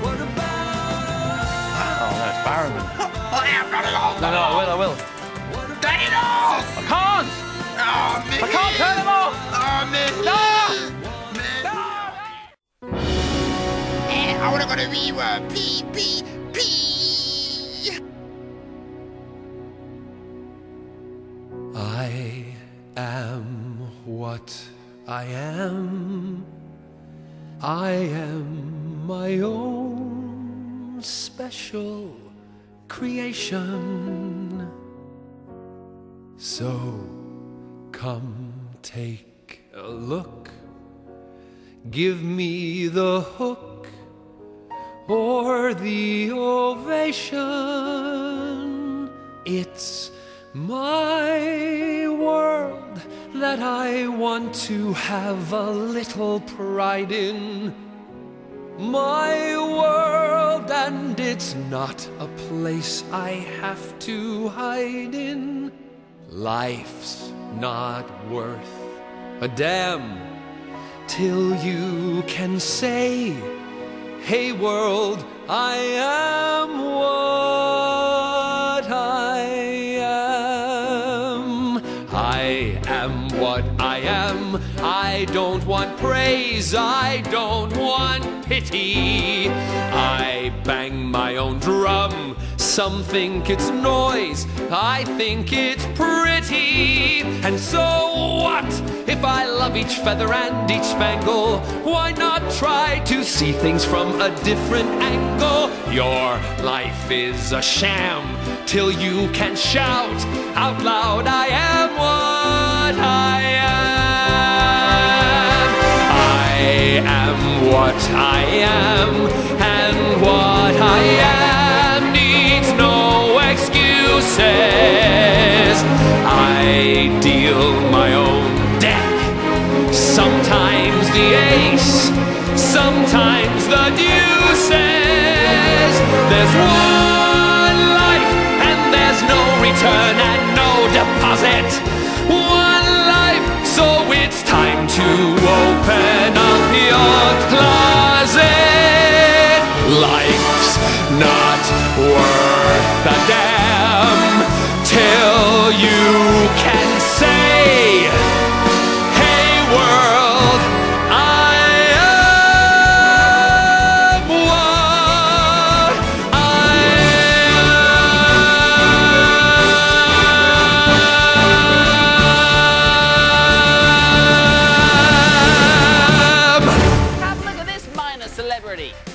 what about? Oh, no, it's Barrowman. I am not alone. No, no, I will, I will. Daddy, no! I can't! Oh, me. I can't turn them off! Oh, me. No! Me. Eh, I want to go to Wee World. Pee, pee, pee. I am what I am. I am my own special creation. So come take a look. Give me the hook or the ovation. It's my world that I want to have a little pride in. My world, and it's not a place I have to hide in. Life's not worth a damn till you can say, Hey world, I am what I am. I am what I I don't want praise, I don't want pity. I bang my own drum. Some think it's noise, I think it's pretty. And so what if I love each feather and each spangle? Why not try to see things from a different angle? Your life is a sham till you can shout out loud, I am what I am. What I am, and what I am needs no excuses. I deal my own deck, sometimes the ace, sometimes the deuces. There's one life, and there's no return and no deposit. One life, so it's time to celebrity.